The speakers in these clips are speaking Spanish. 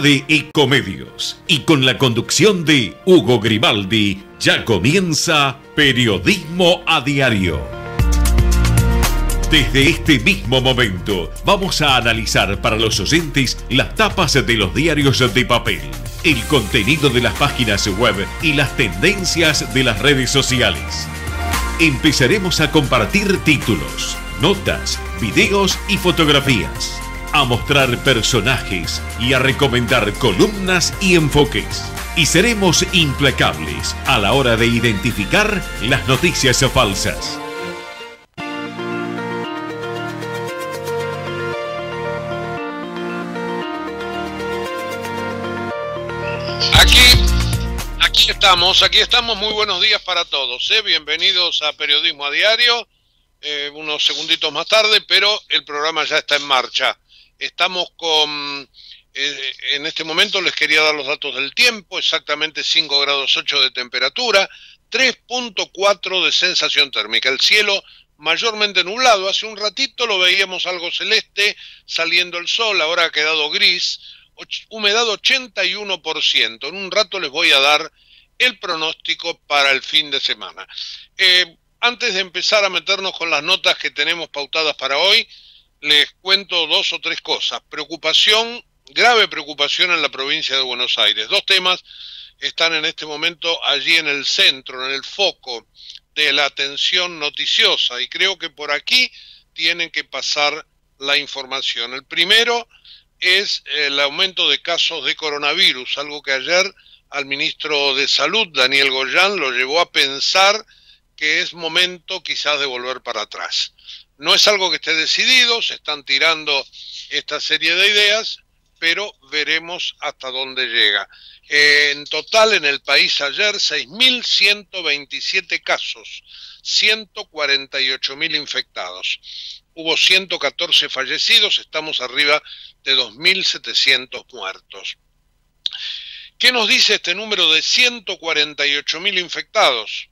de Ecomedios y con la conducción de Hugo Grimaldi ya comienza Periodismo a Diario. Desde este mismo momento vamos a analizar para los oyentes las tapas de los diarios de papel, el contenido de las páginas web y las tendencias de las redes sociales. Empezaremos a compartir títulos, notas, videos y fotografías a mostrar personajes y a recomendar columnas y enfoques. Y seremos implacables a la hora de identificar las noticias falsas. Aquí, aquí estamos, aquí estamos. Muy buenos días para todos. ¿eh? Bienvenidos a Periodismo a Diario. Eh, unos segunditos más tarde, pero el programa ya está en marcha. Estamos con, eh, en este momento les quería dar los datos del tiempo, exactamente 5 grados 8 de temperatura, 3.4 de sensación térmica. El cielo mayormente nublado. Hace un ratito lo veíamos algo celeste, saliendo el sol, ahora ha quedado gris. Humedad 81%. En un rato les voy a dar el pronóstico para el fin de semana. Eh, antes de empezar a meternos con las notas que tenemos pautadas para hoy, les cuento dos o tres cosas. Preocupación, grave preocupación en la provincia de Buenos Aires. Dos temas están en este momento allí en el centro, en el foco de la atención noticiosa y creo que por aquí tienen que pasar la información. El primero es el aumento de casos de coronavirus, algo que ayer al ministro de Salud, Daniel Goyán, lo llevó a pensar que es momento quizás de volver para atrás. No es algo que esté decidido, se están tirando esta serie de ideas, pero veremos hasta dónde llega. en total en el país ayer 6.127 casos, 148.000 infectados. Hubo 114 fallecidos, estamos arriba de 2.700 muertos. ¿Qué nos dice este número de 148.000 infectados?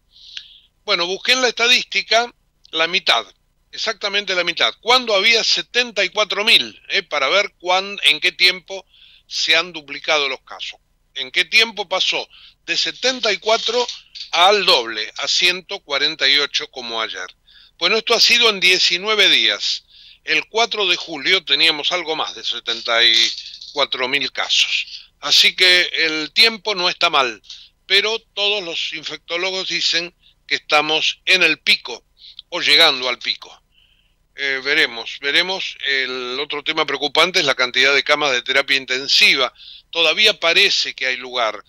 Bueno, busqué en la estadística la mitad, exactamente la mitad. ¿Cuándo había 74.000? mil? Eh, para ver cuán, en qué tiempo se han duplicado los casos. ¿En qué tiempo pasó de 74 al doble, a 148 como ayer? Bueno, esto ha sido en 19 días. El 4 de julio teníamos algo más de 74.000 mil casos. Así que el tiempo no está mal, pero todos los infectólogos dicen que estamos en el pico o llegando al pico. Eh, veremos, veremos. El otro tema preocupante es la cantidad de camas de terapia intensiva. Todavía parece que hay lugar.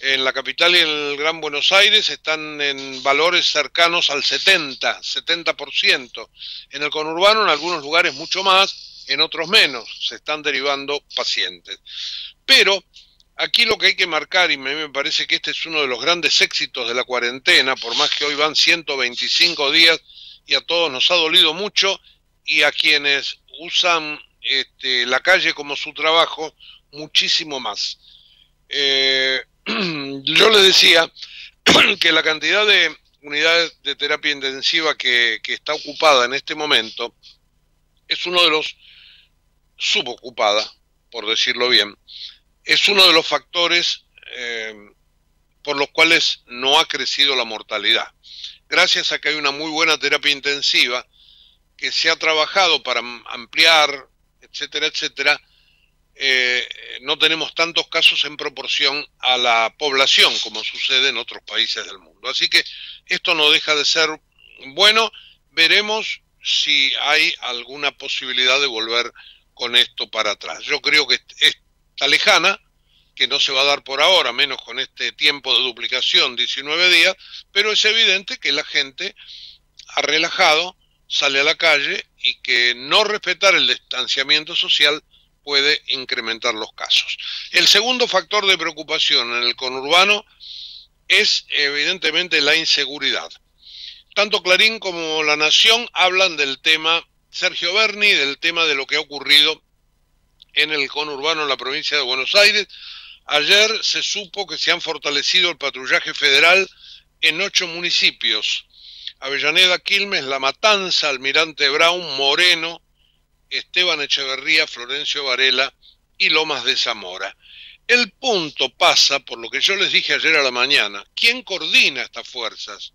En la capital y en el Gran Buenos Aires están en valores cercanos al 70, 70%. En el conurbano, en algunos lugares mucho más, en otros menos. Se están derivando pacientes. Pero aquí lo que hay que marcar, y me, me parece que este es uno de los grandes éxitos de la cuarentena, por más que hoy van 125 días y a todos nos ha dolido mucho y a quienes usan este, la calle como su trabajo muchísimo más. Eh, yo le decía que la cantidad de unidades de terapia intensiva que, está ocupada en este momento es uno de los subocupada, por decirlo bien, es uno de los factores eh, por los cuales no ha crecido la mortalidad gracias a que hay una muy buena terapia intensiva que se ha trabajado para ampliar, etcétera, etcétera, eh, no tenemos tantos casos en proporción a la población como sucede en otros países del mundo. Así que esto no deja de ser bueno. Veremos si hay alguna posibilidad de volver con esto para atrás. Yo creo que está lejana, que no se va a dar por ahora, menos con este tiempo de duplicación, 19 días, pero es evidente que la gente ha relajado, sale a la calle y que no respetar el distanciamiento social puede incrementar los casos. El segundo factor de preocupación en el conurbano es evidentemente la inseguridad. Tanto Clarín como La Nación hablan del tema, Sergio Berni, del tema de lo que ha ocurrido en el conurbano en la provincia de Buenos Aires, Ayer se supo que se han fortalecido el patrullaje federal en ocho municipios. Avellaneda, Quilmes, La Matanza, Almirante Brown, Moreno, Esteban Echeverría, Florencio Varela y Lomas de Zamora. El punto pasa por lo que yo les dije ayer a la mañana. ¿Quién coordina estas fuerzas?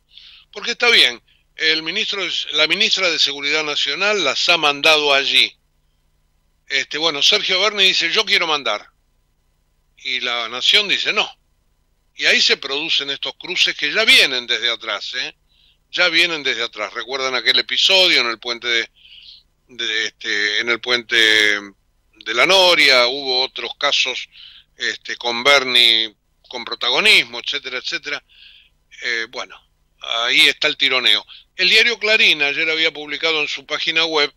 Porque está bien, la ministra de Seguridad Nacional las ha mandado allí. Este, bueno, Sergio Berni dice, yo quiero mandar. Y la nación dice, no. Y ahí se producen estos cruces que ya vienen desde atrás, ¿eh? Ya vienen desde atrás. ¿Recuerdan aquel episodio en el puente de, este, en el puente de la Noria? Hubo otros casos este, con Bernie con protagonismo, etcétera, etcétera. Eh, bueno, ahí está el tironeo. El diario Clarín ayer había publicado en su página web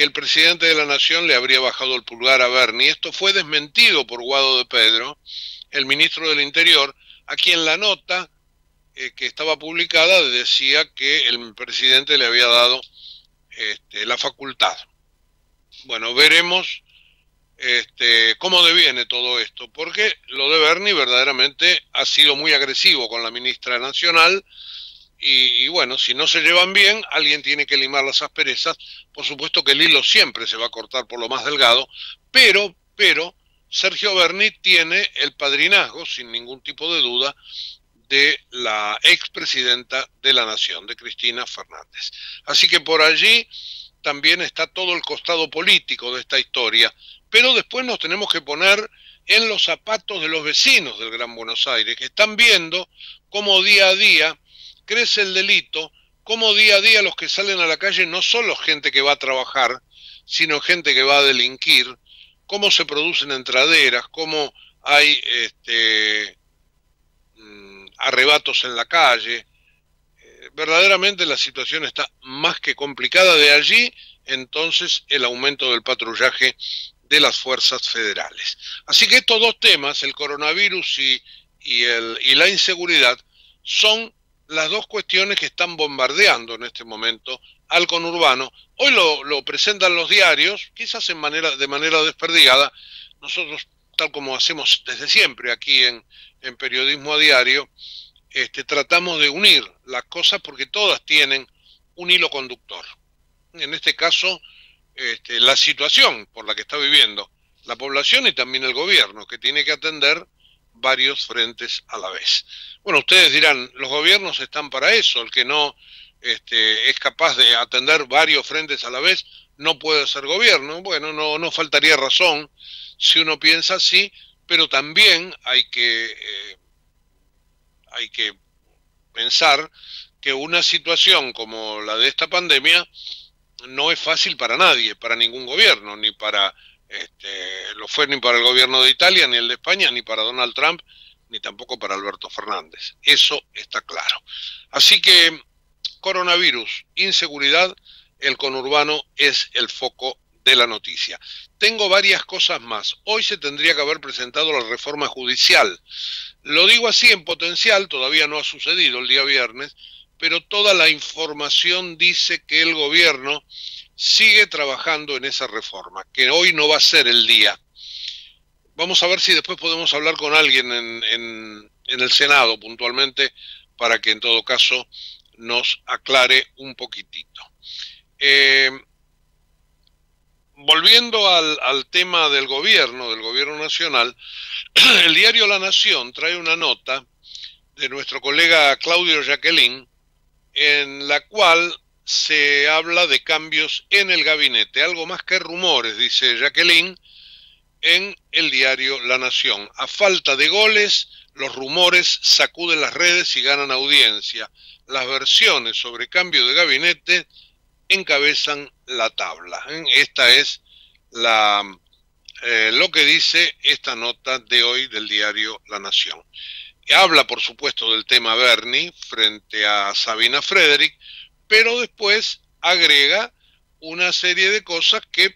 que el presidente de la Nación le habría bajado el pulgar a Bernie. Esto fue desmentido por Guado de Pedro, el ministro del Interior, a quien la nota eh, que estaba publicada decía que el presidente le había dado este, la facultad. Bueno, veremos este, cómo deviene todo esto, porque lo de Bernie verdaderamente ha sido muy agresivo con la ministra nacional y, bueno, si no se llevan bien, alguien tiene que limar las asperezas. Por supuesto que el hilo siempre se va a cortar por lo más delgado, pero, pero, Sergio Berni tiene el padrinazgo, sin ningún tipo de duda, de la expresidenta de la Nación, de Cristina Fernández. Así que por allí también está todo el costado político de esta historia, pero después nos tenemos que poner en los zapatos de los vecinos del Gran Buenos Aires, que están viendo cómo día a día crece el delito, cómo día a día los que salen a la calle no son gente que va a trabajar, sino gente que va a delinquir, cómo se producen entraderas, cómo hay este, mm, arrebatos en la calle. Eh, verdaderamente la situación está más que complicada. De allí, entonces, el aumento del patrullaje de las fuerzas federales. Así que estos dos temas, el coronavirus y, y, el, y la inseguridad, son las dos cuestiones que están bombardeando en este momento al conurbano. Hoy lo, presentan los diarios, quizás en manera, de manera desperdigada. Nosotros, tal como hacemos desde siempre aquí en, Periodismo a Diario, este, tratamos de unir las cosas porque todas tienen un hilo conductor. En este caso, este, la situación por la que está viviendo la población y también el gobierno, que tiene que atender varios frentes a la vez. Bueno, ustedes dirán, los gobiernos están para eso, el que no este, es capaz de atender varios frentes a la vez no puede ser gobierno. Bueno, no, no faltaría razón si uno piensa así, pero también hay que, eh, hay que pensar que una situación como la de esta pandemia no es fácil para nadie, para ningún gobierno, ni para este, lo fue ni para el gobierno de Italia, ni el de España, ni para Donald Trump, ni tampoco para Alberto Fernández. Eso está claro. Así que coronavirus, inseguridad, el conurbano es el foco de la noticia. Tengo varias cosas más. Hoy se tendría que haber presentado la reforma judicial. Lo digo así en potencial, todavía no ha sucedido el día viernes, pero toda la información dice que el gobierno sigue trabajando en esa reforma, que hoy no va a ser el día. Vamos a ver si después podemos hablar con alguien en, el Senado puntualmente para que en todo caso nos aclare un poquitito. Eh, volviendo al, al, tema del gobierno, del gobierno nacional, el diario La Nación trae una nota de nuestro colega Claudio Jacqueline, en la cual se habla de cambios en el gabinete, algo más que rumores, dice Jacqueline, en el diario La Nación. A falta de goles, los rumores sacuden las redes y ganan audiencia. Las versiones sobre cambio de gabinete encabezan la tabla. Esta es la, eh, lo que dice esta nota de hoy del diario La Nación. Habla, por supuesto, del tema Bernie frente a Sabina Frederick, pero después agrega una serie de cosas que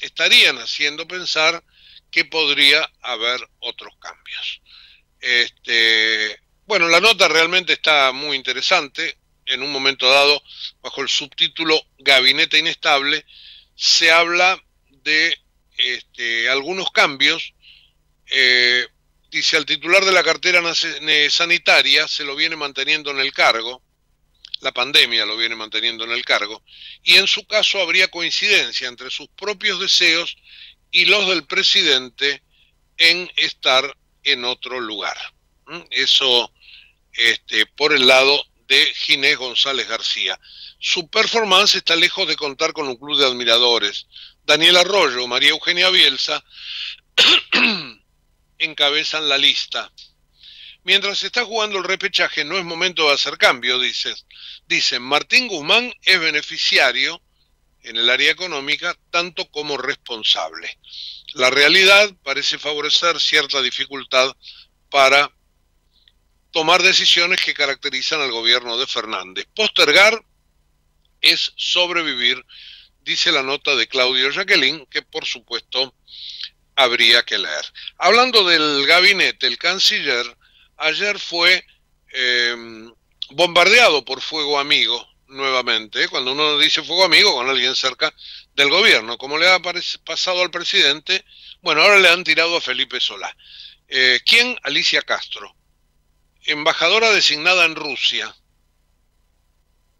estarían haciendo pensar que podría haber otros cambios. Este, bueno, la nota realmente está muy interesante. En un momento dado, bajo el subtítulo Gabinete Inestable, se habla de este, algunos cambios. Eh, dice, al titular de la cartera sanitaria se lo viene manteniendo en el cargo la pandemia lo viene manteniendo en el cargo, y en su caso habría coincidencia entre sus propios deseos y los del presidente en estar en otro lugar. Eso este, por el lado de Ginés González García. Su performance está lejos de contar con un club de admiradores. Daniel Arroyo, María Eugenia Bielsa encabezan la lista. Mientras está jugando el repechaje, no es momento de hacer cambio, dices. Dicen, Martín Guzmán es beneficiario en el área económica tanto como responsable. La realidad parece favorecer cierta dificultad para tomar decisiones que caracterizan al gobierno de Fernández. Postergar es sobrevivir, dice la nota de Claudio Jacqueline, que por supuesto habría que leer. Hablando del gabinete, el canciller ayer fue em, bombardeado por fuego amigo nuevamente, ¿eh? cuando uno dice fuego amigo con alguien cerca del gobierno, como le ha pasado al presidente, bueno, ahora le han tirado a Felipe Solá. Eh, ¿Quién? Alicia Castro, embajadora designada en Rusia.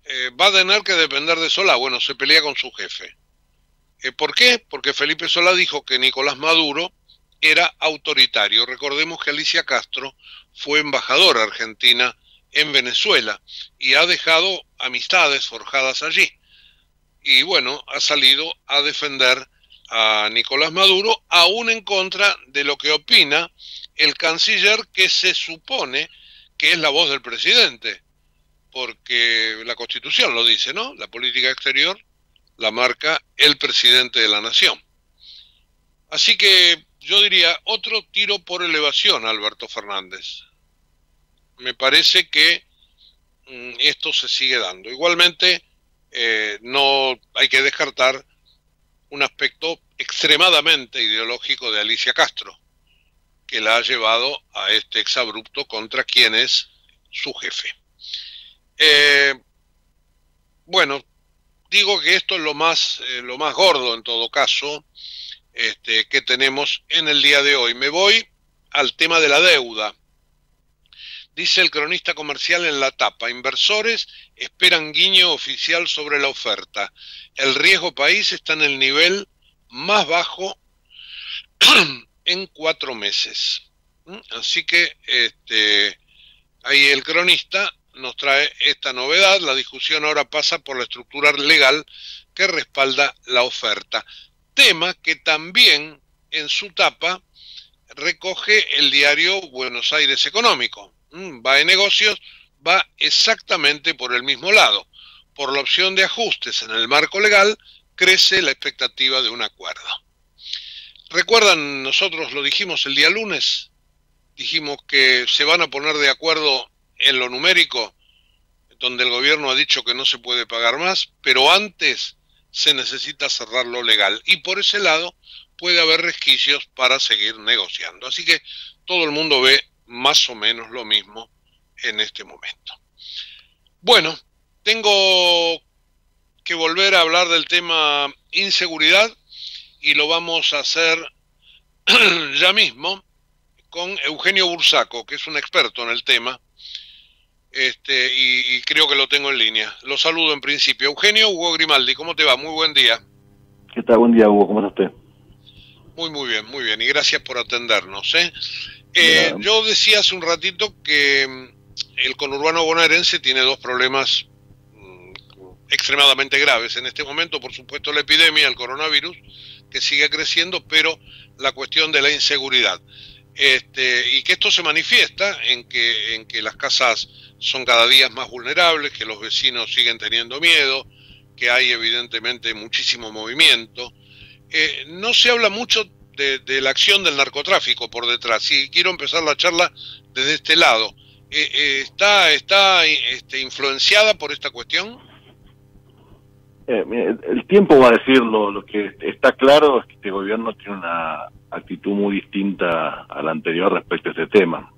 Eh, va a tener que depender de Solá, bueno, se pelea con su jefe. ¿Por qué? Porque Felipe Solá dijo que Nicolás Maduro era autoritario. Recordemos que Alicia Castro fue embajadora argentina en Venezuela y ha dejado amistades forjadas allí. Y bueno, ha salido a defender a Nicolás Maduro, aún en contra de lo que opina el canciller que se supone que es la voz del presidente, porque la constitución lo dice, ¿no? La política exterior la marca el presidente de la nación. Así que yo diría otro tiro por elevación, Alberto Fernández. Me parece que mm, esto se sigue dando. Igualmente, eh, no hay que descartar un aspecto extremadamente ideológico de Alicia Castro, que la ha llevado a este exabrupto contra quien es su jefe. Eh, bueno, digo que esto es lo más, eh, lo más gordo en todo caso este, que tenemos en el día de hoy. Me voy al tema de la deuda. Dice el cronista comercial en la tapa, inversores esperan guiño oficial sobre la oferta. El riesgo país está en el nivel más bajo en cuatro meses. ¿Mm? Así que este, ahí el cronista nos trae esta novedad. La discusión ahora pasa por la estructura legal que respalda la oferta. Tema que también en su tapa recoge el diario Buenos Aires Económico. Mm, va de negocios, va exactamente por el mismo lado. Por la opción de ajustes en el marco legal, crece la expectativa de un acuerdo. ¿Recuerdan? Nosotros lo dijimos el día lunes. Dijimos que se van a poner de acuerdo en lo numérico, donde el gobierno ha dicho que no se puede pagar más, pero antes se necesita cerrar lo legal. Y por ese lado puede haber resquicios para seguir negociando. Así que todo el mundo ve más o menos lo mismo en este momento. Bueno, tengo que volver a hablar del tema inseguridad y lo vamos a hacer ya mismo con Eugenio Bursaco, que es un experto en el tema este, y, creo que lo tengo en línea. Lo saludo en principio. Eugenio Hugo Grimaldi, ¿cómo te va? Muy buen día. ¿Qué tal? Buen día, Hugo. ¿Cómo está usted? Muy, muy bien, muy bien. Y gracias por atendernos. ¿eh? Eh, yo decía hace un ratito que mm, el conurbano bonaerense tiene dos problemas mm, extremadamente graves. En este momento, por supuesto, la epidemia, el coronavirus, que sigue creciendo, pero la cuestión de la inseguridad. Este, y que esto se manifiesta en que, en que las casas son cada día más vulnerables, que los vecinos siguen teniendo miedo, que hay evidentemente muchísimo movimiento. Eh, no se habla mucho de, la acción del narcotráfico por detrás. Y quiero empezar la charla desde este lado. Eh, eh, ¿Está, está este, influenciada por esta cuestión? el tiempo va a decirlo. Lo que está claro es que este gobierno tiene una actitud muy distinta a la anterior respecto a este tema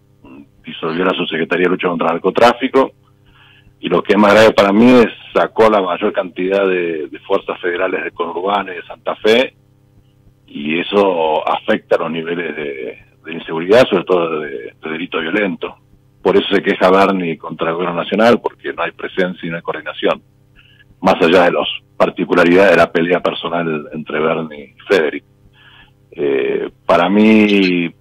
disolvió la subsecretaría de lucha contra el narcotráfico y lo que es más grave para mí es sacó la mayor cantidad de, fuerzas federales de conurbano y de Santa Fe y eso afecta los niveles de, inseguridad, sobre todo de, delito violento. Por eso se queja Bernie contra el gobierno nacional, porque no hay presencia y no hay coordinación, más allá de las particularidades de la pelea personal entre Bernie y Federic. Eh, para mí,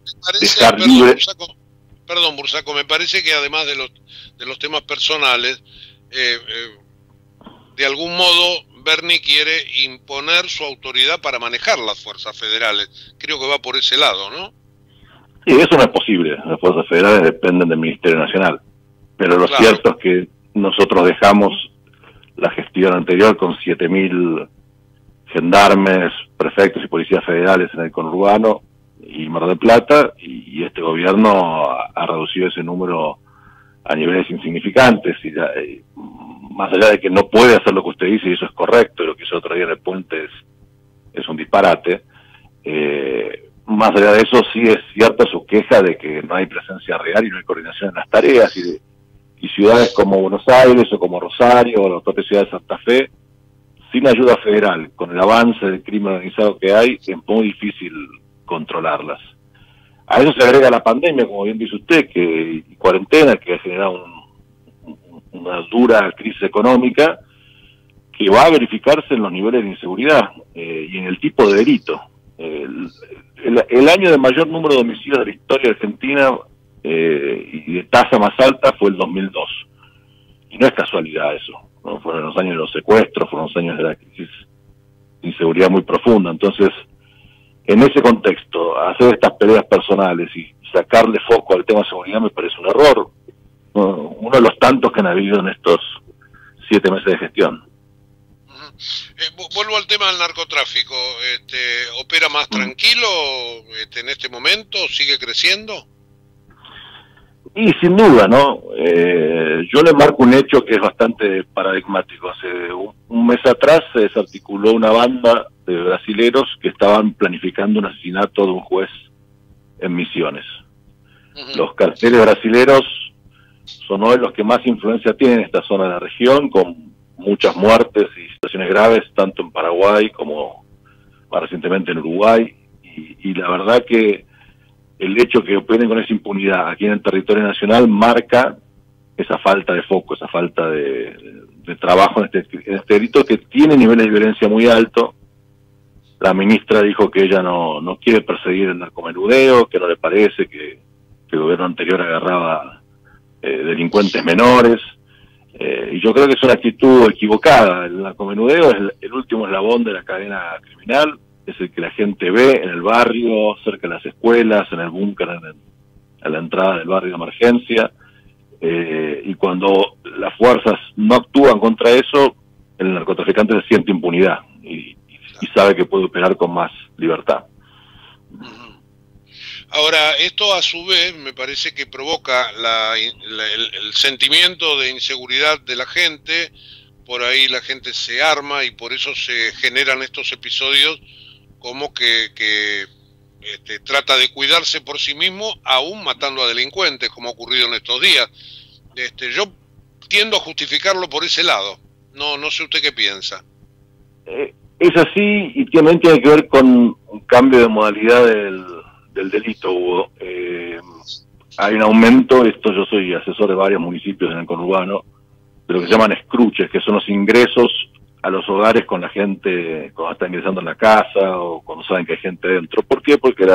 perdón, Bursaco, me parece que además de los, de los temas personales, eh, eh, de algún modo Bernie quiere imponer su autoridad para manejar las fuerzas federales. Creo que va por ese lado, ¿no? Sí, eso no es posible. Las fuerzas federales dependen del Ministerio Nacional. Pero lo cierto es que nosotros dejamos la gestión anterior con 7.000 gendarmes, prefectos y policías federales en el conurbano y Mar del Plata, y, este gobierno ha, reducido ese número a niveles insignificantes. Y, más allá de que no puede hacer lo que usted dice, y eso es correcto, y lo que hizo otro día en el puente es, es un disparate, eh, más allá de eso sí es cierta su queja de que no hay presencia real y no hay coordinación en las tareas, y, y ciudades como Buenos Aires o como Rosario o la propia ciudad de Santa Fe, sin ayuda federal, con el avance del crimen organizado que hay, es muy difícil controlarlas. A eso se agrega la pandemia, como bien dice usted, que y cuarentena, que ha generado una dura crisis económica, que va a verificarse en los niveles de inseguridad eh, y en el tipo de delito. El, el, año de mayor número de homicidios de la historia argentina eh, y de tasa más alta fue el 2002. Y no es casualidad eso. Fueron los años de los secuestros, fueron los años de la crisis de inseguridad muy profunda. Entonces, en ese contexto, hacer estas peleas personales y sacarle foco al tema de seguridad me parece un error. Uno de los tantos que han habido en estos siete meses de gestión. Eh, vuelvo al tema del narcotráfico. Este, ¿Opera más mm. tranquilo este, en este momento? ¿Sigue creciendo? Y sin duda, ¿no? Eh, yo le marco un hecho que es bastante paradigmático. Hace un, mes atrás se desarticuló una banda de brasileros que estaban planificando un asesinato de un juez en Misiones. Los carteles brasileros son hoy los que más influencia tienen en esta zona de la región, con muchas muertes y situaciones graves, tanto en Paraguay como más recientemente en Uruguay. y la verdad que el hecho que operen con esa impunidad aquí en el territorio nacional marca esa falta de foco, esa falta de, trabajo en este, en este delito que tiene niveles de violencia muy altos. La ministra dijo que ella no, no quiere perseguir el narcomenudeo, que no le parece que, el gobierno anterior agarraba eh, delincuentes menores. Eh, y yo creo que es una actitud equivocada. El narcomenudeo es el último eslabón de la cadena criminal es el que la gente ve en el barrio, cerca de las escuelas, en el búnker, a la entrada del barrio de emergencia. Eh, y cuando las fuerzas no actúan contra eso, el narcotraficante se siente impunidad y, sabe que puede operar con más libertad. Ahora, esto a su vez me parece que provoca el, sentimiento de inseguridad de la gente, por ahí la gente se arma y por eso se generan estos episodios como que, este, trata de cuidarse por sí mismo, aún matando a delincuentes, como ha ocurrido en estos días. Este, yo tiendo a justificarlo por ese lado. No, no sé usted qué piensa. Eh, es así y también tiene que ver con un cambio de modalidad del, delito, Hugo. Eh, hay un aumento, esto yo soy asesor de varios municipios en el conurbano, de lo que se llaman escruches, que son los ingresos a los hogares con la gente cuando está ingresando en la casa o cuando saben que hay gente dentro. ¿Por qué? Porque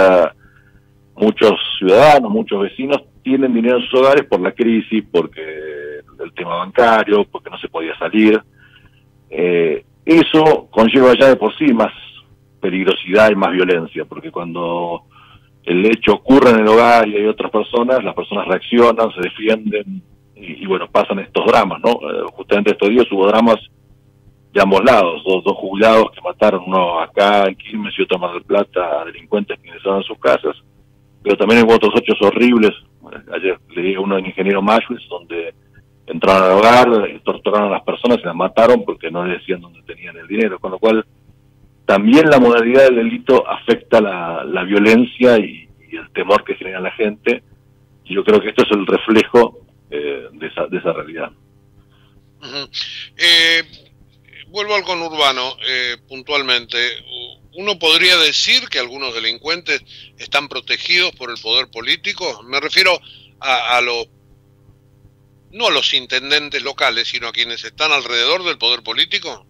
muchos ciudadanos, muchos vecinos tienen dinero en sus hogares por la crisis, porque el tema bancario, porque no se podía salir. Eh, eso conlleva ya de por sí más peligrosidad y más violencia, porque cuando el hecho ocurre en el hogar y hay otras personas, las personas reaccionan, se defienden y, bueno, pasan estos dramas, ¿no? Eh, justamente estos días hubo dramas de ambos lados, dos, dos jubilados que mataron, uno acá en Quilmes y otro en Mar del Plata, delincuentes que ingresaron a sus casas, pero también hubo otros hechos horribles, ayer leí uno en Ingeniero Mayuis, donde entraron al hogar, torturaron a las personas y las mataron porque no le decían dónde tenían el dinero, con lo cual también la modalidad del delito afecta la, la violencia y, el temor que genera la gente, y yo creo que esto es el reflejo eh, de, esa, de esa realidad. eh, vuelvo al conurbano eh, puntualmente. ¿Uno podría decir que algunos delincuentes están protegidos por el poder político? Me refiero a, a los, no a los intendentes locales, sino a quienes están alrededor del poder político.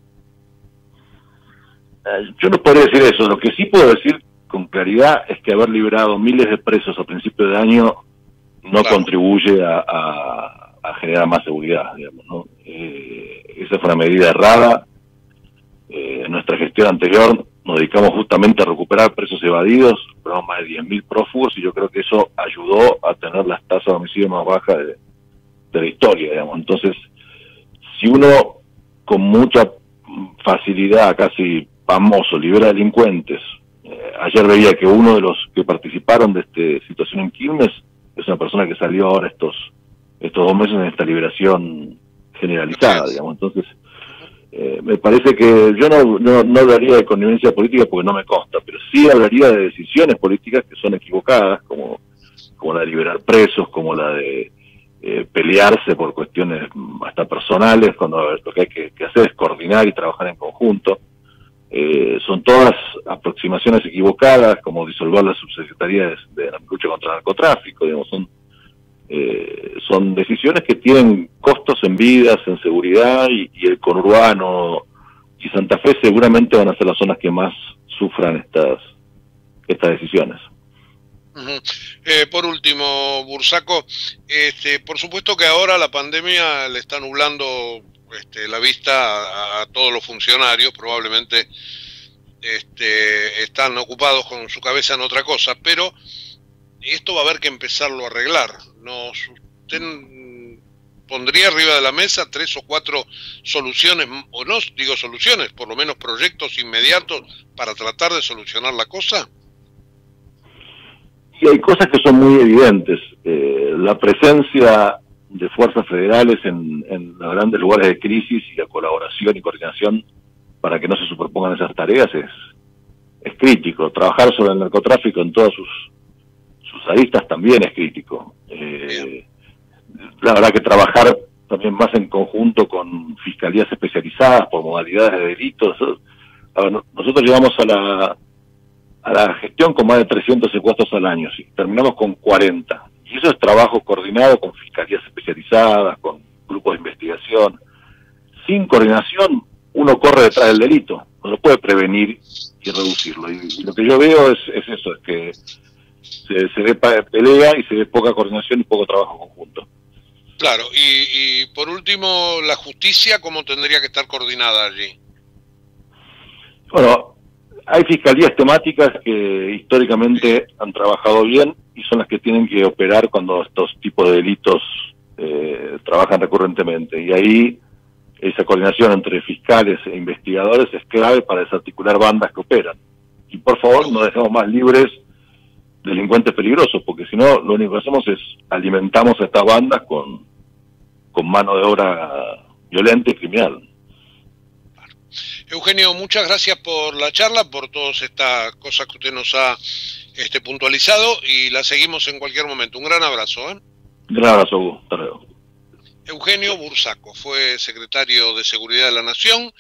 Eh, yo no podría decir eso. Lo que sí puedo decir con claridad es que haber liberado miles de presos a principio de año no contribuye a, generar más seguridad, digamos, ¿no? Eh, esa fue una medida errada. Eh, en nuestra gestión anterior nos dedicamos justamente a recuperar presos evadidos, pero más de 10.000 prófugos, y yo creo que eso ayudó a tener las tasas de homicidio más bajas de, de la historia, digamos. Entonces, si uno con mucha facilidad, casi famoso, libera delincuentes, eh, ayer veía que uno de los que participaron de esta situación en Quilmes es una persona que salió ahora estos estos dos meses en esta liberación generalizada, digamos. Entonces, eh, me parece que yo no, no, hablaría de connivencia política porque no me consta, pero sí hablaría de decisiones políticas que son equivocadas, como, como la de liberar presos, como la de eh, pelearse por cuestiones hasta personales, cuando lo que hay que, hacer es coordinar y trabajar en conjunto. Eh, son todas aproximaciones equivocadas, como disolver las subsecretarías de la lucha contra el narcotráfico, digamos, son eh, son decisiones que tienen costos en vidas, en seguridad y, el conurbano y Santa Fe seguramente van a ser las zonas que más sufran estas estas decisiones. Eh, por último, Bursaco, este, por supuesto que ahora la pandemia le está nublando este, la vista a, todos los funcionarios, probablemente este, están ocupados con su cabeza en otra cosa, pero esto va a haber que empezarlo a arreglar. Nos, usted pondría arriba de la mesa tres o cuatro soluciones, o no digo soluciones, por lo menos proyectos inmediatos para tratar de solucionar la cosa? Y hay cosas que son muy evidentes. Eh, la presencia de fuerzas federales en, en los grandes lugares de crisis y la colaboración y coordinación para que no se superpongan esas tareas es, es crítico. Trabajar sobre el narcotráfico en todas sus sus aristas también es crítico. Eh, la verdad que trabajar también más en conjunto con fiscalías especializadas por modalidades de delitos. nosotros llegamos a la, a la gestión con más de 300 secuestros al año, y terminamos con 40. Y eso es trabajo coordinado con fiscalías especializadas, con grupos de investigación. Sin coordinación, uno corre detrás del delito, no lo puede prevenir y reducirlo. Y, lo que yo veo es, es eso, es que se, ve pelea y se ve poca coordinación y poco trabajo conjunto. Claro, y, por último, la justicia, ¿cómo tendría que estar coordinada allí? Bueno, hay fiscalías temáticas que históricamente han trabajado bien y son las que tienen que operar cuando estos tipos de delitos eh, trabajan recurrentemente. Y ahí esa coordinación entre fiscales e investigadores es clave para desarticular bandas que operan. Y por favor, no dejemos más libres delincuentes peligrosos, porque si no, lo único que hacemos es alimentamos a estas bandas con, con mano de obra violenta y criminal. Eugenio, muchas gracias por la charla, por todas estas cosas que usted nos ha este, puntualizado y la seguimos en cualquier momento. Un gran abrazo. ¿eh? Gran abrazo, Hugo. Eugenio Bursaco fue secretario de Seguridad de la Nación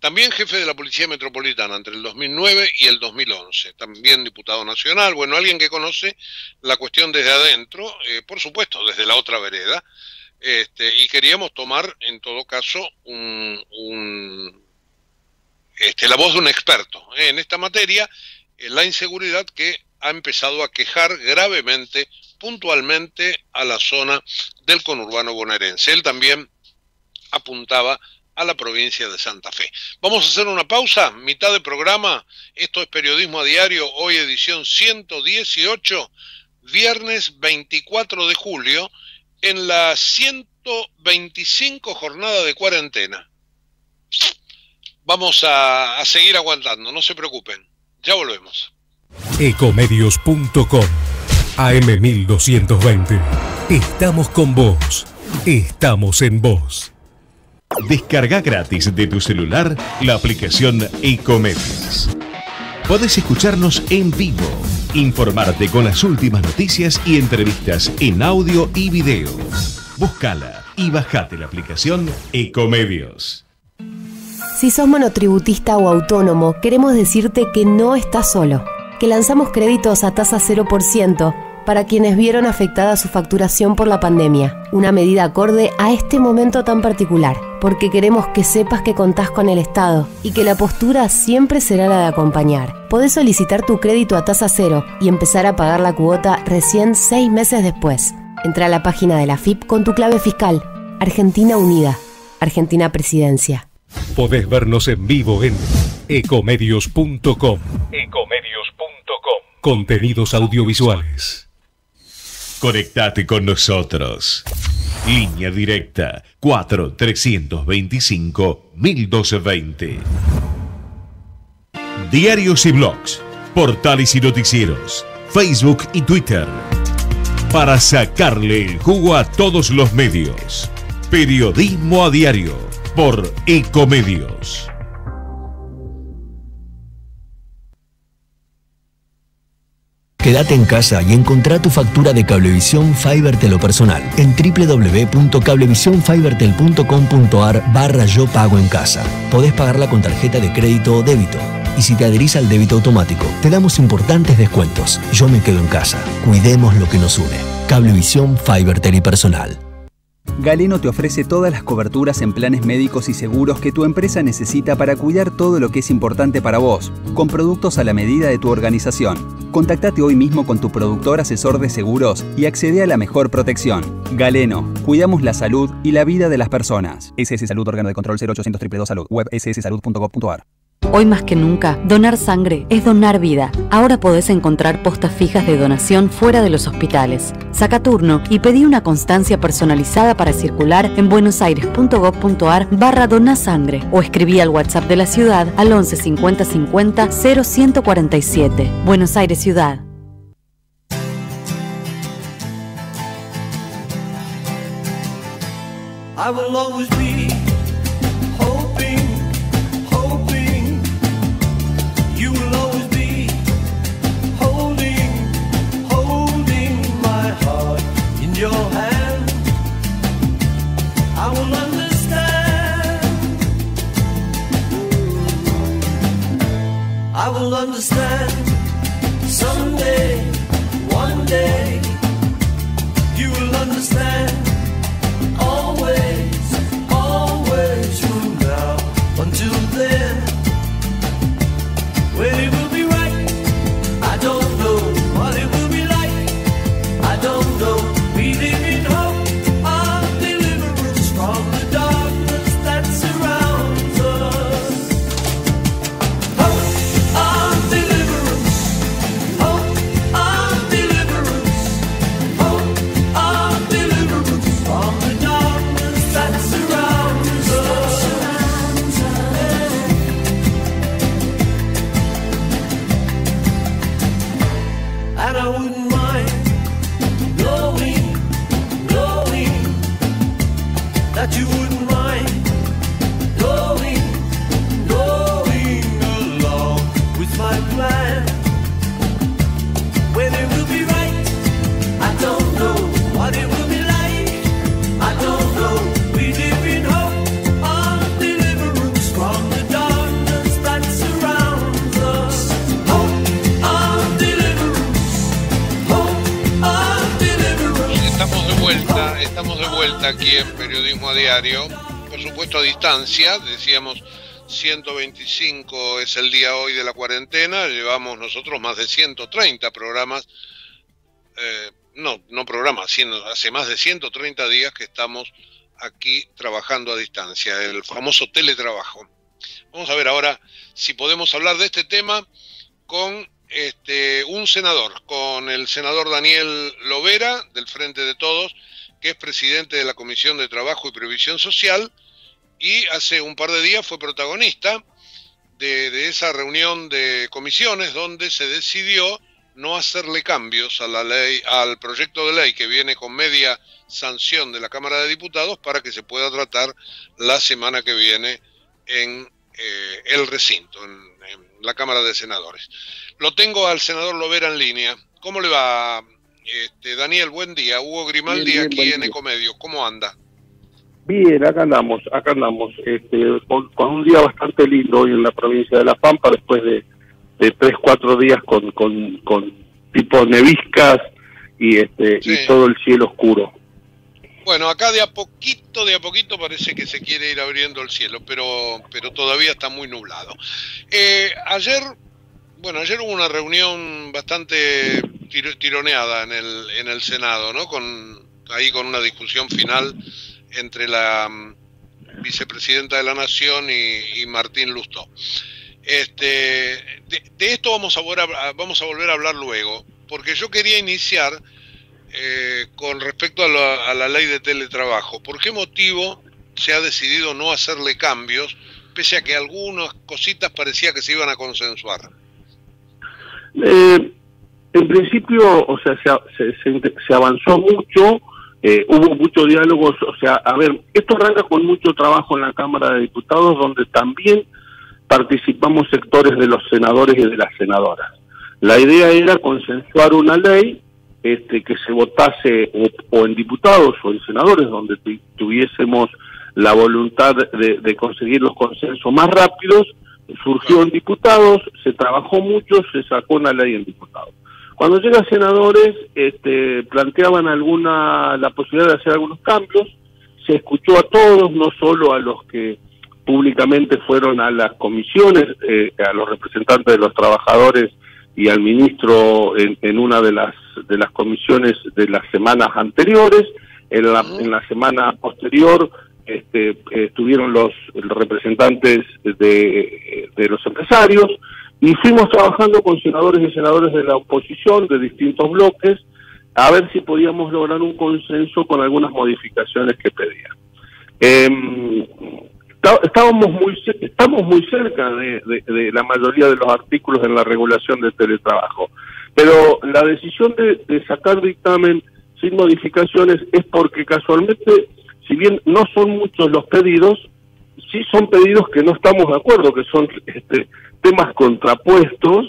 también jefe de la Policía Metropolitana entre el 2009 y el 2011. También diputado nacional. Bueno, alguien que conoce la cuestión desde adentro, eh, por supuesto, desde la otra vereda. Este, y queríamos tomar, en todo caso, un, este, la voz de un experto eh, en esta materia, en la inseguridad que ha empezado a quejar gravemente, puntualmente, a la zona del conurbano bonaerense. Él también apuntaba a la provincia de Santa Fe. Vamos a hacer una pausa, mitad de programa. Esto es Periodismo a Diario, hoy edición 118, viernes 24 de julio, en la 125 jornada de cuarentena. Vamos a, a seguir aguantando, no se preocupen. Ya volvemos. Ecomedios.com AM1220. Estamos con vos. Estamos en vos. Descarga gratis de tu celular la aplicación Ecomedios. Podés escucharnos en vivo, informarte con las últimas noticias y entrevistas en audio y video. Búscala y bajate la aplicación Ecomedios. Si sos monotributista o autónomo, queremos decirte que no estás solo, que lanzamos créditos a tasa 0% para quienes vieron afectada su facturación por la pandemia. Una medida acorde a este momento tan particular, porque queremos que sepas que contás con el Estado y que la postura siempre será la de acompañar. Podés solicitar tu crédito a tasa cero y empezar a pagar la cuota recién seis meses después. Entra a la página de la FIP con tu clave fiscal. Argentina Unida. Argentina Presidencia. Podés vernos en vivo en ecomedios.com. Ecomedios.com. Contenidos audiovisuales. Conectate con nosotros. Línea directa 4-325-1220. Diarios y blogs, portales y noticieros, Facebook y Twitter. Para sacarle el jugo a todos los medios. Periodismo a diario por Ecomedios. Quédate en casa y encontrá tu factura de Cablevisión Fiber Telo Personal en www.cablevisionfibertel.com.ar barra Yo Pago en Casa. Podés pagarla con tarjeta de crédito o débito. Y si te adherís al débito automático, te damos importantes descuentos. Yo me quedo en casa. Cuidemos lo que nos une. Cablevisión Fiber Personal. Galeno te ofrece todas las coberturas en planes médicos y seguros que tu empresa necesita para cuidar todo lo que es importante para vos, con productos a la medida de tu organización. Contactate hoy mismo con tu productor asesor de seguros y accede a la mejor protección. Galeno, cuidamos la salud y la vida de las personas. SS Salud, órgano de control 0800 222 Salud, web sssalud.gov.ar. Hoy más que nunca, donar sangre es donar vida. Ahora podés encontrar postas fijas de donación fuera de los hospitales. Saca turno y pedí una constancia personalizada para circular en buenosaires.gov.ar barra donasangre o escribí al WhatsApp de la ciudad al 11 50 50 0147. Buenos Aires Ciudad. I will understand someday, one day. You will understand decíamos 125 es el día hoy de la cuarentena, llevamos nosotros más de 130 programas, eh, no, no programas, sino hace más de 130 días que estamos aquí trabajando a distancia, el famoso teletrabajo. Vamos a ver ahora si podemos hablar de este tema con este, un senador, con el senador Daniel Lovera, del Frente de Todos, que es presidente de la Comisión de Trabajo y Previsión Social, y hace un par de días fue protagonista de, de esa reunión de comisiones donde se decidió no hacerle cambios a la ley, al proyecto de ley que viene con media sanción de la Cámara de Diputados para que se pueda tratar la semana que viene en eh, el recinto, en, en la Cámara de Senadores. Lo tengo al senador Lovera en línea. ¿Cómo le va, este, Daniel? Buen día. Hugo Grimaldi Bien, bien, aquí en. Ecomedio. ¿Cómo anda? Bien, acá andamos, acá andamos, este, con, con un día bastante lindo hoy en la provincia de La Pampa, después de, de tres, cuatro días con, con, con tipo neviscas y este Sí. y todo el cielo oscuro. Bueno, acá de a poquito, de a poquito parece que se quiere ir abriendo el cielo, pero, pero todavía está muy nublado. Eh, ayer, bueno, ayer hubo una reunión bastante tiro- tironeada en el, en el Senado, ¿no? Con, ahí con una discusión final entre la mm, vicepresidenta de la Nación y, y Martín Lustó. Este, de, esto vamos a, volver a- vamos a volver a hablar luego, porque yo quería iniciar eh, con respecto a la, a la ley de teletrabajo. ¿Por qué motivo se ha decidido no hacerle cambios, pese a que algunas cositas parecía que se iban a consensuar? Eh, en principio, o sea, se, se- se- se avanzó mucho, eh, hubo muchos diálogos, o sea, a ver, esto arranca con mucho trabajo en la Cámara de Diputados, donde también participamos sectores de los senadores y de las senadoras. La idea era consensuar una ley este, que se votase o, en diputados o en senadores, donde tu- tuviésemos la voluntad de conseguir los consensos más rápidos, surgió en diputados, se trabajó mucho, se sacó una ley en diputados. Cuando llega a senadores, este, planteaban alguna la posibilidad de hacer algunos cambios, se escuchó a todos, no solo a los que públicamente fueron a las comisiones, eh, a los representantes de los trabajadores y al ministro en, en una de las de las comisiones de las semanas anteriores. En la, en la semana posterior este, estuvieron los representantes de, de los empresarios y fuimos trabajando con senadores y senadores de la oposición de distintos bloques a ver si podíamos lograr un consenso con algunas modificaciones que pedían. Está- estábamos muy estamos muy cerca de la mayoría de los artículos en la regulación del teletrabajo pero la decisión de, de sacar dictamen sin modificaciones es porque casualmente si bien no son muchos los pedidos sí son pedidos que no estamos de acuerdo que son este, temas contrapuestos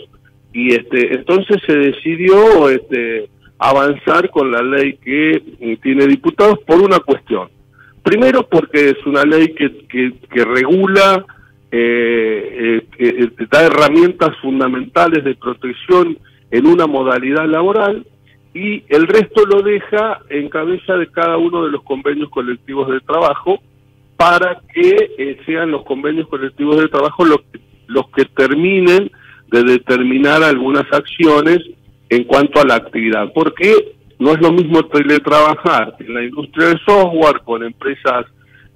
y este entonces se decidió este avanzar con la ley que eh, tiene diputados por una cuestión. Primero porque es una ley que, que, que regula, eh, eh, que da herramientas fundamentales de protección en una modalidad laboral y el resto lo deja en cabeza de cada uno de los convenios colectivos de trabajo para que eh, sean los convenios colectivos de trabajo los, que- los que terminen de determinar algunas acciones en cuanto a la actividad. Porque no es lo mismo teletrabajar en la industria del software con empresas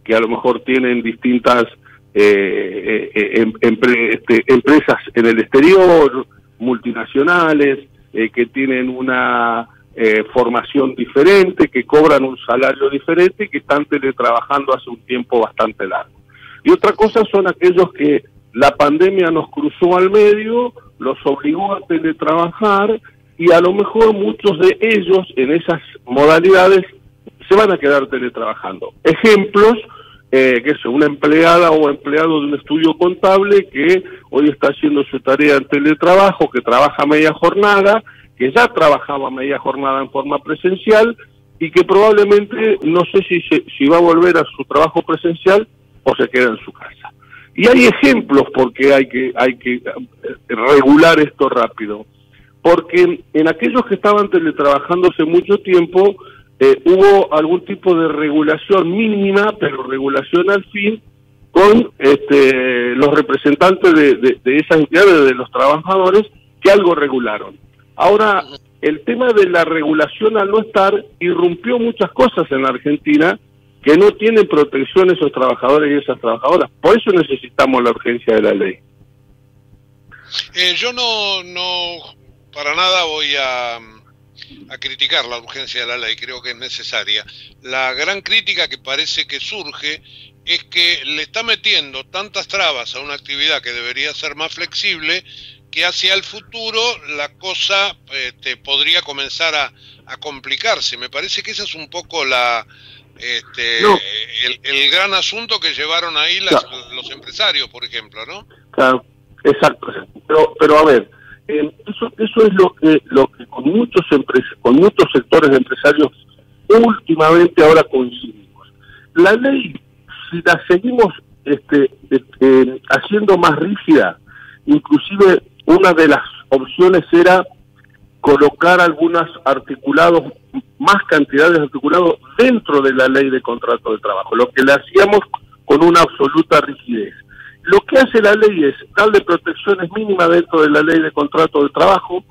que a lo mejor tienen distintas eh, eh, em- este, empresas en el exterior, multinacionales, eh, que tienen una eh, formación diferente, que cobran un salario diferente y que están teletrabajando hace un tiempo bastante largo. Y otra cosa son aquellos que la pandemia nos cruzó al medio, los obligó a teletrabajar y a lo mejor muchos de ellos en esas modalidades se van a quedar teletrabajando. Ejemplos, eh, que es una empleada o empleado de un estudio contable que hoy está haciendo su tarea en teletrabajo, que trabaja media jornada, que ya trabajaba media jornada en forma presencial y que probablemente no sé si, se- si va a volver a su trabajo presencial o se queda en su casa. Y hay ejemplos porque hay que, hay que eh, regular esto rápido porque en aquellos que estaban teletrabajando hace mucho tiempo eh, hubo algún tipo de regulación mínima, pero regulación al fin, con este, los representantes de, de- de esas entidades, de los trabajadores, que algo regularon. Ahora, el tema de la regulación al no estar irrumpió muchas cosas en la Argentina que no tienen protección esos trabajadores y esas trabajadoras. Por eso necesitamos la urgencia de la ley. Eh, yo no, no, para nada voy a, a criticar la urgencia de la ley, creo que es necesaria. La gran crítica que parece que surge es que le está metiendo tantas trabas a una actividad que debería ser más flexible que hacia el futuro la cosa este, podría comenzar a, a complicarse. Me parece que esa es un poco la este, No. el, el gran asunto que llevaron ahí las- los empresarios, por ejemplo, ¿no? Claro, exacto. Pero, pero a ver, eh, eso, eso es lo que, lo que con muchos empres con muchos sectores de empresarios últimamente ahora coincidimos. La ley, si la seguimos este, este, haciendo más rígida, inclusive una de las opciones era colocar algunos articulados, más cantidades de articulados dentro de la ley de contrato de trabajo, lo que le hacíamos con una absoluta rigidez. Lo que hace la ley es darle protecciones mínimas dentro de la ley de contrato de trabajo,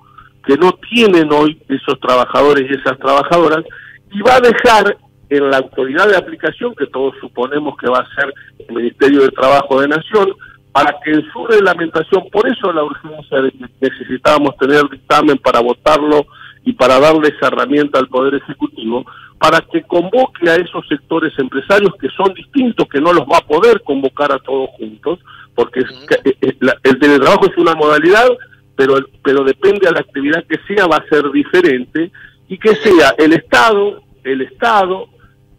que no tienen hoy esos trabajadores y esas trabajadoras, y va a dejar en la autoridad de aplicación, que todos suponemos que va a ser el Ministerio de Trabajo de Nación, para que en su reglamentación, por eso la urgencia de que necesitábamos tener dictamen para votarlo y para darle esa herramienta al Poder Ejecutivo, para que convoque a esos sectores empresarios que son distintos, que no los va a poder convocar a todos juntos, porque eh, eh, el teletrabajo es una modalidad, pero, pero depende de la actividad que sea, va a ser diferente, y que sea el Estado, el Estado,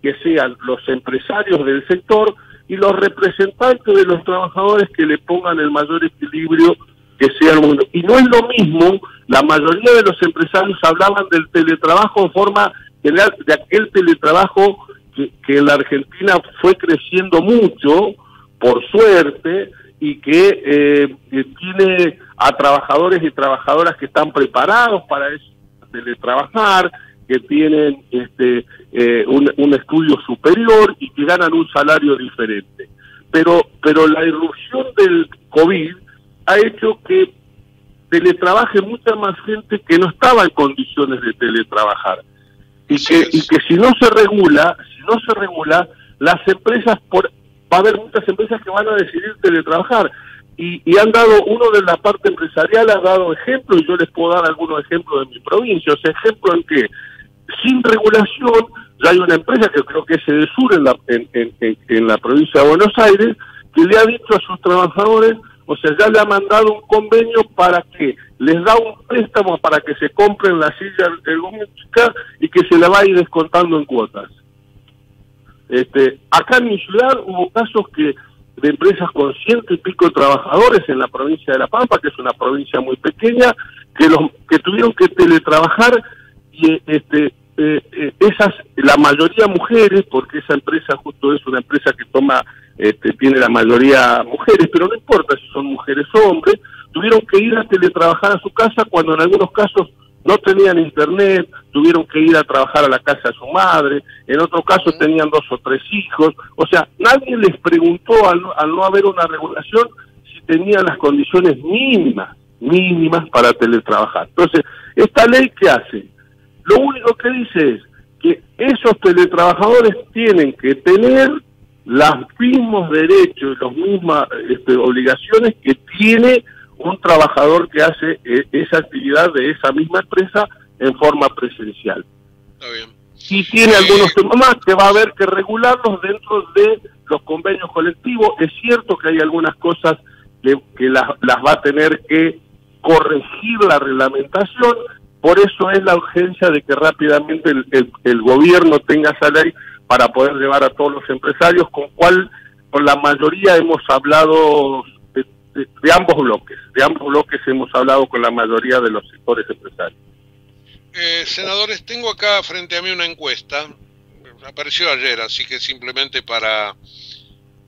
que sean los empresarios del sector y los representantes de los trabajadores que le pongan el mayor equilibrio que sea el mundo. Y no es lo mismo, la mayoría de los empresarios hablaban del teletrabajo en forma general, de aquel teletrabajo que, que en la Argentina fue creciendo mucho, por suerte, y que, eh, que tiene a trabajadores y trabajadoras que están preparados para eso, teletrabajar, que tienen este eh, un, un estudio superior y que ganan un salario diferente. Pero, pero la irrupción del COVID ha hecho que teletrabaje mucha más gente que no estaba en condiciones de teletrabajar. Y que, y que si no se regula, si no se regula, las empresas, por, va a haber muchas empresas que van a decidir teletrabajar. Y, y han dado, uno de la parte empresarial ha dado ejemplos, y yo les puedo dar algunos ejemplos de mi provincia. O sea, ejemplo en que sin regulación, ya hay una empresa que creo que es Edesur en la, en, en, la provincia de Buenos Aires, que le ha dicho a sus trabajadores, o sea, ya le ha mandado un convenio para que les da un préstamo para que se compren la silla ergonómica y que se la va a ir descontando en cuotas. Este, acá en mi ciudad hubo casos que de empresas con ciento y pico de trabajadores en la provincia de La Pampa, que es una provincia muy pequeña, que los que tuvieron que teletrabajar y este eh, eh, esas la mayoría mujeres, porque esa empresa justo es una empresa que toma este, tiene la mayoría mujeres, pero no importa si son mujeres o hombres, tuvieron que ir a teletrabajar a su casa cuando en algunos casos no tenían internet, tuvieron que ir a trabajar a la casa de su madre, en otros casos tenían dos o tres hijos, o sea, nadie les preguntó al, no- al no haber una regulación si tenían las condiciones mínimas, mínimas para teletrabajar. Entonces, ¿esta ley qué hace? Lo único que dice es que esos teletrabajadores tienen que tener los mismos derechos y las mismas este, obligaciones que tiene un trabajador que hace eh, esa actividad de esa misma empresa en forma presencial. Y tiene algunos temas más que va a haber que regularlos dentro de los convenios colectivos. Es cierto que hay algunas cosas que, que las, las va a tener que corregir la reglamentación, por eso es la urgencia de que rápidamente el, el- gobierno tenga esa ley para poder llevar a todos los empresarios, con cual con la mayoría hemos hablado de, de- de ambos bloques, de ambos bloques hemos hablado con la mayoría de los sectores empresarios. Eh, senadores, tengo acá frente a mí una encuesta, apareció ayer, así que simplemente para,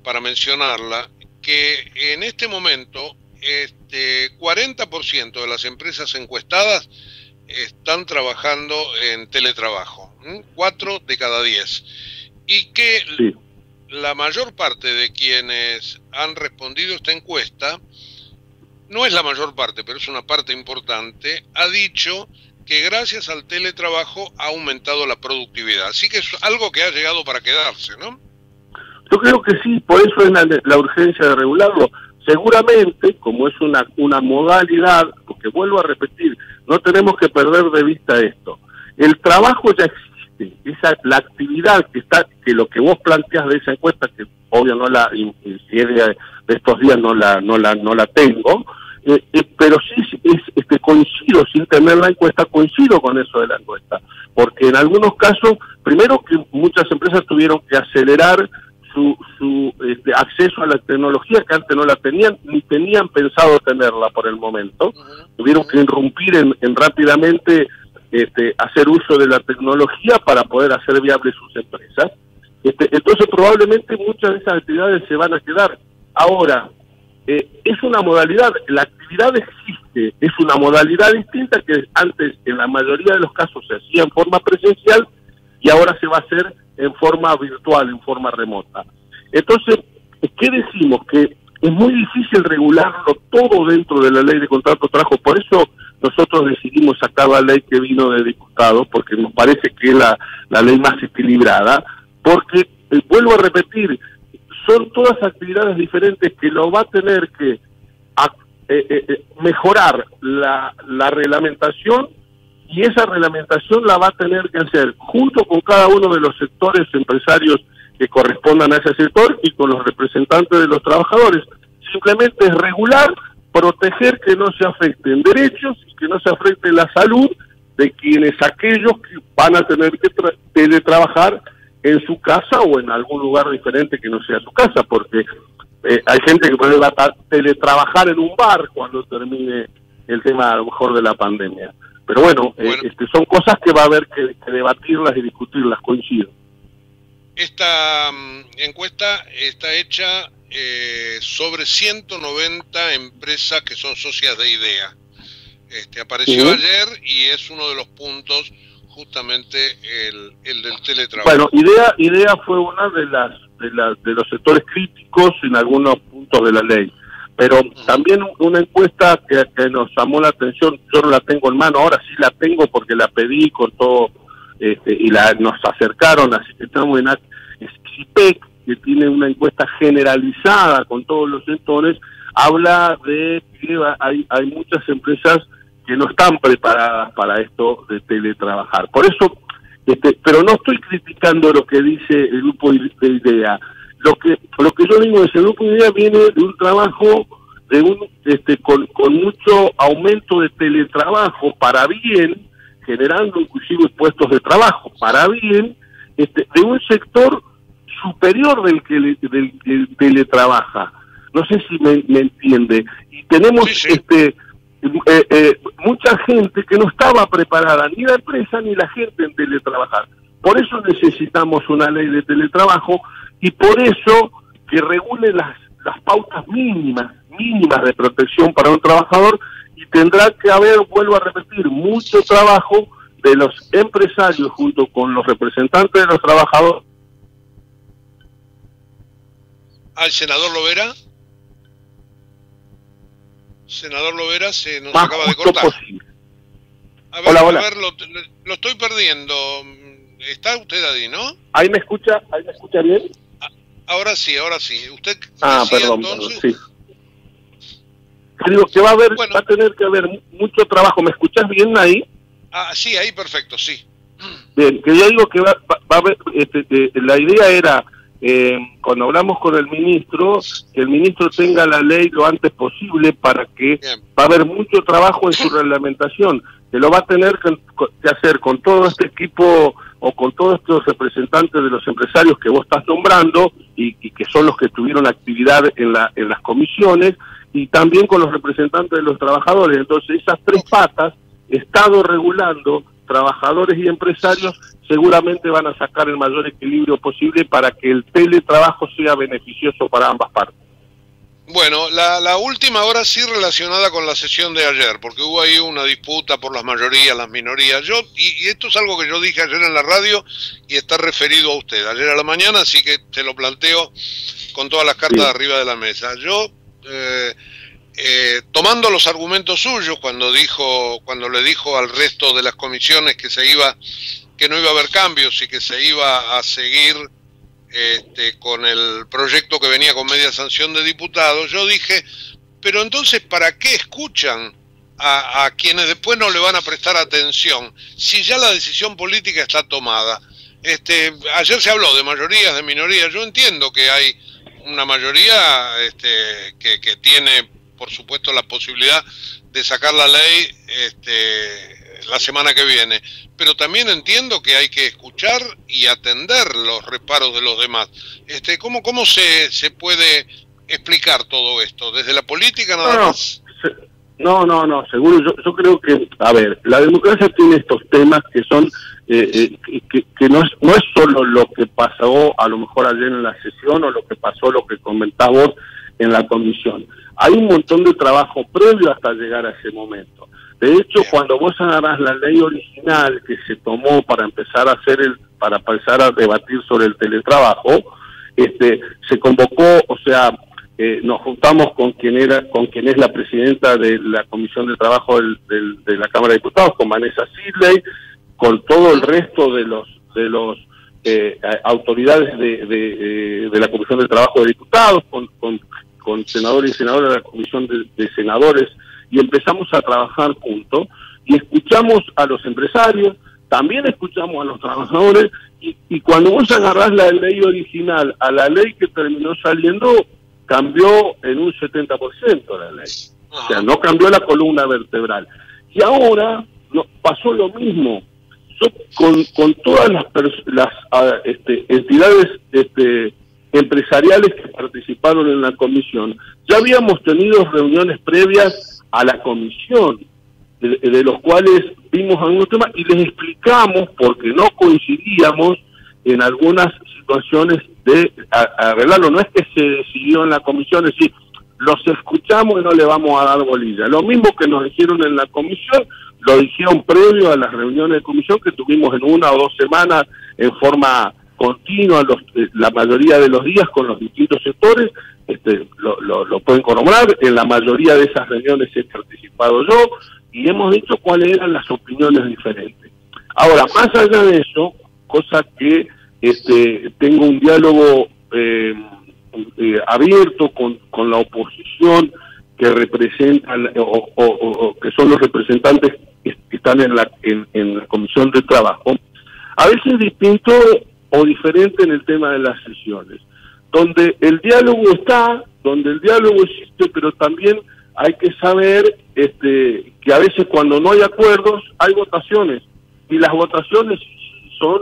para mencionarla, que en este momento este 40% de las empresas encuestadas están trabajando en teletrabajo, ¿m? cuatro de cada diez, y que la mayor parte de quienes han respondido esta encuesta, no es la mayor parte, pero es una parte importante, ha dicho que gracias al teletrabajo ha aumentado la productividad. Así que es algo que ha llegado para quedarse, ¿no? Yo creo que sí, por eso es la, la urgencia de regularlo. Seguramente, como es una, una modalidad, porque vuelvo a repetir, no tenemos que perder de vista esto. El trabajo ya existe, esa la actividad que está, que lo que vos planteas de esa encuesta, que obvio no la, si es de estos días no la, no la, no la tengo, eh, eh, pero sí es, este, coincido, sin tener la encuesta, coincido con eso de la encuesta, porque en algunos casos, primero que muchas empresas tuvieron que acelerar su, su este, acceso a la tecnología que antes no la tenían ni tenían pensado tenerla por el momento. Tuvieron que irrumpir en, en rápidamente este, hacer uso de la tecnología para poder hacer viables sus empresas. Este, entonces probablemente muchas de esas actividades se van a quedar. Ahora, eh, es una modalidad, la actividad existe, es una modalidad distinta que antes en la mayoría de los casos se hacía en forma presencial y ahora se va a hacer en forma virtual, en forma remota. Entonces, ¿qué decimos? Que es muy difícil regularlo todo dentro de la ley de contrato trabajo, por eso nosotros decidimos sacar la ley que vino de diputados, porque nos parece que es la, la ley más equilibrada, porque, eh, vuelvo a repetir, son todas actividades diferentes que lo va a tener que eh, eh, eh, mejorar la, la reglamentación y esa reglamentación la va a tener que hacer junto con cada uno de los sectores empresarios que correspondan a ese sector y con los representantes de los trabajadores. Simplemente es regular, proteger que no se afecten derechos y que no se afecte la salud de quienes aquellos que van a tener que tra- teletrabajar en su casa o en algún lugar diferente que no sea su casa, porque eh, hay gente que puede teletrabajar en un bar cuando termine el tema a lo mejor de la pandemia. Pero bueno, eh, este, son cosas que va a haber que, que debatirlas y discutirlas, coincido. Esta mm, encuesta está hecha eh, sobre 190 empresas que son socias de IDEA. Este, apareció ayer y es uno de los puntos justamente el, el del teletrabajo. Bueno, idea idea fue una de las de, las- de los sectores críticos en algunos puntos de la ley, pero también una encuesta que, que nos llamó la atención, yo no la tengo en mano, ahora sí la tengo porque la pedí con todo este, y la nos acercaron, así que estamos en CIPEC, que tiene una encuesta generalizada con todos los sectores, habla de que hay, hay muchas empresas que no están preparadas para esto de teletrabajar. Por eso, este, pero no estoy criticando lo que dice el grupo de IDEA. Lo que lo que yo digo de IDEA viene de un trabajo de un este con, con mucho aumento de teletrabajo para bien, generando inclusive puestos de trabajo para bien, este, de un sector superior del que le- del que teletrabaja. No sé si me, me entiende. Y tenemos este eh, eh, mucha gente que no estaba preparada, ni la empresa ni la gente en teletrabajar. Por eso necesitamos una ley de teletrabajo y por eso que regule las, las pautas mínimas, mínimas de protección para un trabajador y tendrá que haber, vuelvo a repetir, mucho trabajo de los empresarios junto con los representantes de los trabajadores. ¿Al senador Lovera? Senador Lovera se nos Más acaba de cortar. posible. A ver, Hola, a hola. ver, lo, lo estoy perdiendo. Está usted ahí, ¿no? ¿Ahí me escucha? ¿Ahí me escucha bien? Ahora sí, ahora sí. Usted Ah, decía perdón, entonces- perdón, sí. Digo que va a haber, va a tener que haber mu- mucho trabajo. ¿Me escuchas bien ahí? Ah, sí, ahí perfecto, sí. Bien, que yo digo que va, va- va a haber, este, la idea era, eh, cuando hablamos con el ministro, que el ministro tenga la ley lo antes posible para que va a haber mucho trabajo en su reglamentación, que lo va a tener que, hacer con todo este equipo o con todos estos representantes de los empresarios que vos estás nombrando y, y que son los que tuvieron actividad en, la, en las comisiones y también con los representantes de los trabajadores. Entonces esas tres patas, Estado regulando, trabajadores y empresarios, seguramente van a sacar el mayor equilibrio posible para que el teletrabajo sea beneficioso para ambas partes. Bueno, la, la última hora sí relacionada con la sesión de ayer, porque hubo ahí una disputa por las mayorías, las minorías. Yo y, y esto es algo que yo dije ayer en la radio y está referido a usted ayer a la mañana, así que te lo planteo con todas las cartas Sí. arriba de la mesa. Yo eh, eh, tomando los argumentos suyos cuando dijo, cuando le dijo al resto de las comisiones que se iba, que no iba a haber cambios y que se iba a seguir este, con el proyecto que venía con media sanción de diputados, yo dije, pero entonces, ¿para qué escuchan a, a quienes después no le van a prestar atención si ya la decisión política está tomada? Este, ayer se habló de mayorías, de minorías, yo entiendo que hay una mayoría este, que, que tiene, por supuesto, la posibilidad de sacar la ley este, la semana que viene, pero también entiendo que hay que escuchar y atender los reparos de los demás. Este, ¿Cómo, cómo se, se puede explicar todo esto? ¿Desde la política nada No, no, más? no, no, no, seguro. Yo, yo creo que, a ver, la democracia tiene estos temas que son, eh, eh, que- que, no, es, no es solo lo que pasó a lo mejor ayer en la sesión o lo que pasó, lo que comentás vos en la comisión. hay un montón de trabajo previo hasta llegar a ese momento. De hecho, cuando vos agarrás la ley original que se tomó para empezar a hacer el, para empezar a debatir sobre el teletrabajo, este, se convocó, o sea, eh, nos juntamos con quien era, con quien es la presidenta de la Comisión de Trabajo del- del- de la Cámara de Diputados, con Vanessa Sidley, con todo el resto de los de los eh, autoridades de, de, eh, de la Comisión de Trabajo de Diputados, con, con, con senadores y senadoras de la Comisión de, de Senadores, y empezamos a trabajar juntos, y escuchamos a los empresarios, también escuchamos a los trabajadores, y, y cuando vos agarrás la ley original a la ley que terminó saliendo, cambió en un 70% la ley. O sea, no cambió la columna vertebral. Y ahora no, pasó lo mismo. Yo con, con todas las, las ah, este, entidades este, empresariales que participaron en la comisión, ya habíamos tenido reuniones previas a la comisión, de, los cuales vimos algunos temas y les explicamos, porque no coincidíamos en algunas situaciones de arreglarlo. No es que se decidió en la comisión, es decir, los escuchamos y no le vamos a dar bolilla. Lo mismo que nos dijeron en la comisión, lo dijeron previo a las reuniones de comisión que tuvimos en una o dos semanas en forma continua, los, eh, la mayoría de los días con los distintos sectores, este, lo, lo, pueden corroborar, en la mayoría de esas reuniones he participado yo y hemos dicho cuáles eran las opiniones diferentes. Ahora, más allá de eso, cosa que este, tengo un diálogo eh, eh, abierto con, con la oposición que representan o, que son los representantes que están en la, en, en la comisión de trabajo, a veces distinto o diferente en el tema de las sesiones, donde el diálogo está, donde el diálogo existe, pero también hay que saber este, que a veces cuando no hay acuerdos hay votaciones. Y las votaciones son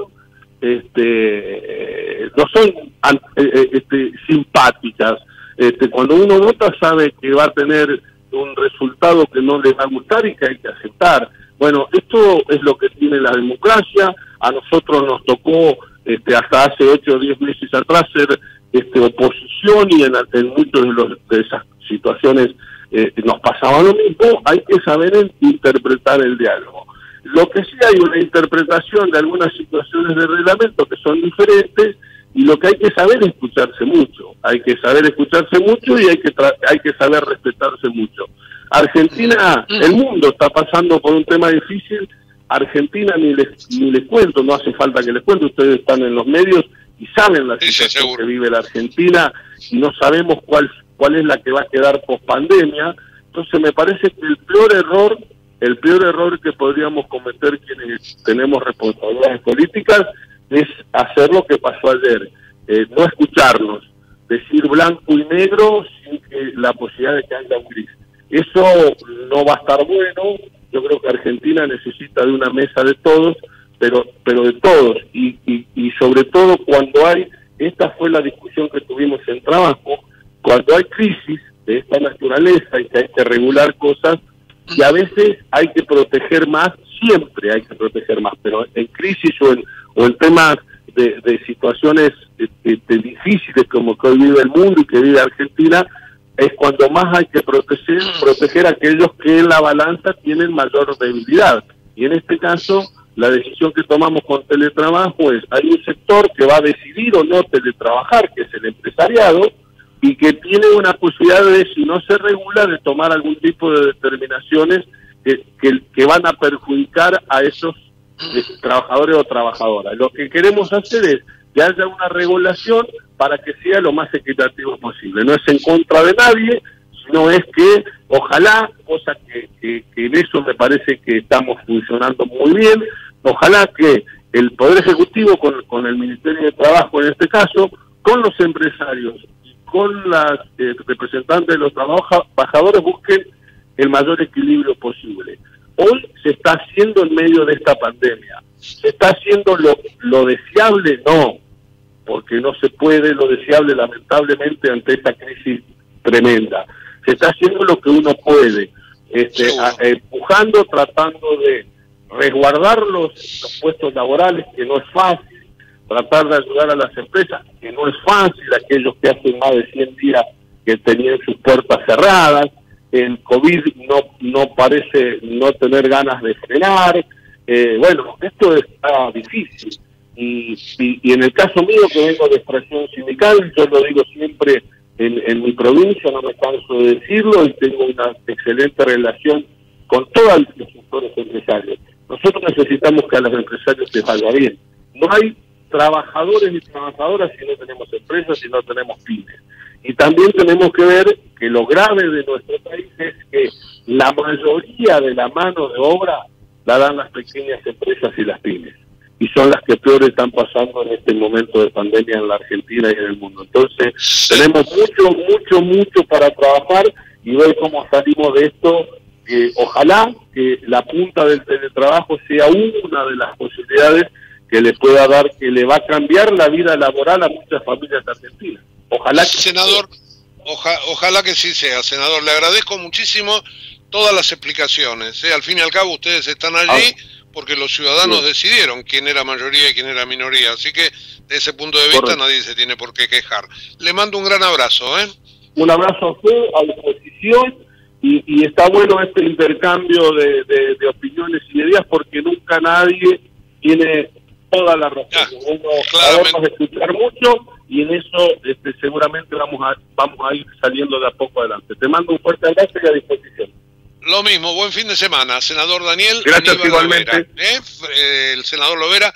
este eh, no son eh, eh, este, simpáticas. Este cuando uno vota sabe que va a tener un resultado que no le va a gustar y que hay que aceptar. Bueno esto es lo que tiene la democracia. A nosotros nos tocó este hasta hace ocho o diez meses atrás ser este oposición y en, en muchos de, los, de esas situaciones eh, nos pasaba lo mismo hay que saber interpretar el diálogo lo que sí hay una interpretación de algunas situaciones de reglamento que son diferentes y lo que hay que saber es escucharse mucho. Hay que saber escucharse mucho y hay que tra- hay que saber respetarse mucho. Argentina, el mundo está pasando por un tema difícil. Argentina ni les ni les cuento, no hace falta que les cuente. Ustedes están en los medios y saben la situación que vive la Argentina y no sabemos cuál cuál es la que va a quedar post pandemia. Entonces me parece que el peor error el peor error que podríamos cometer quienes tenemos responsabilidades políticas es hacer lo que pasó ayer, eh, no escucharnos, decir blanco y negro sin que la posibilidad de que haya un gris. Eso no va a estar bueno, yo creo que Argentina necesita de una mesa de todos, pero pero de todos, y, y, sobre todo cuando hay, esta fue la discusión que tuvimos en trabajo, cuando hay crisis de esta naturaleza y que hay que regular cosas, y a veces hay que proteger más, siempre hay que proteger más, pero en crisis o en, o en temas de, de situaciones este, difíciles como que hoy vive el mundo y que vive Argentina, es cuando más hay que proteger, proteger aquellos que en la balanza tienen mayor debilidad. Y en este caso, la decisión que tomamos con teletrabajo es, hay un sector que va a decidir o no teletrabajar, que es el empresariado, y que tiene una posibilidad de, si no se regula, de tomar algún tipo de determinaciones que, que, van a perjudicar a esos eh, trabajadores o trabajadoras. Lo que queremos hacer es que haya una regulación para que sea lo más equitativo posible. No es en contra de nadie, sino es que ojalá, cosa que, en eso me parece que estamos funcionando muy bien, ojalá que el Poder Ejecutivo con, con el Ministerio de Trabajo en este caso, con los empresarios y con las eh, representantes de los trabaja- trabajadores busquen el mayor equilibrio posible. Hoy se está haciendo en medio de esta pandemia. ¿Se está haciendo lo, lo deseable? No, porque no se puede lo deseable lamentablemente ante esta crisis tremenda. Se está haciendo lo que uno puede, este, a- empujando, tratando de resguardar los, los puestos laborales, que no es fácil, tratar de ayudar a las empresas, que no es fácil, aquellos que hacen más de 100 días que tenían sus puertas cerradas, el COVID no, no parece no tener ganas de frenar, eh, bueno, esto está difícil. Y, y, y en el caso mío, que vengo de expresión sindical, yo lo digo siempre en, en mi provincia, no me canso de decirlo, y tengo una excelente relación con todos los sectores empresarios. Nosotros necesitamos que a los empresarios les salga bien. No hay trabajadores ni trabajadoras si no tenemos empresas, si no tenemos pymes. Y también tenemos que ver que lo grave de nuestro país es que la mayoría de la mano de obra la dan las pequeñas empresas y las pymes. Y son las que peor están pasando en este momento de pandemia en la Argentina y en el mundo. Entonces, tenemos mucho, mucho, mucho para trabajar y ver cómo salimos de esto. Eh, ojalá que la punta del teletrabajo sea una de las posibilidades que le pueda dar, que le va a cambiar la vida laboral a muchas familias argentinas. Ojalá que senador, oja- ojalá que sí sea, senador. Le agradezco muchísimo todas las explicaciones. ¿eh? Al fin y al cabo, ustedes están allí porque los ciudadanos Sí. decidieron quién era mayoría y quién era minoría. Así que, de ese punto de vista, Correcto. nadie se tiene por qué quejar. Le mando un gran abrazo. ¿eh? un abrazo a usted, a disposición, y, y está bueno este intercambio de, de- de opiniones y de ideas porque nunca nadie tiene toda la razón. Uno sabemos escuchar mucho y en eso este, seguramente vamos a, vamos a ir saliendo de a poco adelante. Te mando un fuerte abrazo y a disposición. Lo mismo, buen fin de semana, senador Daniel. Gracias, Aníbal igualmente. Lovera, ¿eh? Eh, El senador Lovera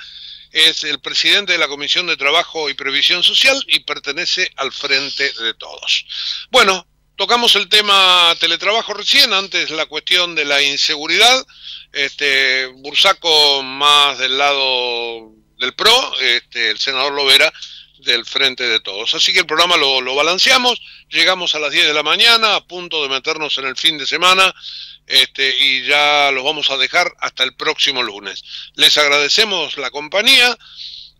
es el presidente de la Comisión de Trabajo y Previsión Social y pertenece al Frente de Todos. Bueno, tocamos el tema teletrabajo recién, antes la cuestión de la inseguridad. Este, Bursaco más del lado del PRO, este, el senador Lovera del Frente de Todos. Así que el programa lo, balanceamos, llegamos a las 10 de la mañana, a punto de meternos en el fin de semana, este, y ya los vamos a dejar hasta el próximo lunes. Les agradecemos la compañía,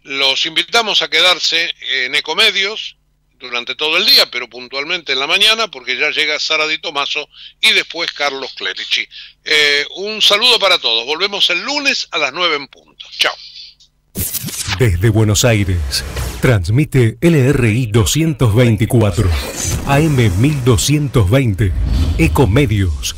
los invitamos a quedarse en Ecomedios durante todo el día, pero puntualmente en la mañana, porque ya llega Sara Di Tomaso y después Carlos Clerici. Eh, un saludo para todos, volvemos el lunes a las 9 en punto. Chao. Desde Buenos Aires, Transmite LRI 224, AM 1220, Ecomedios.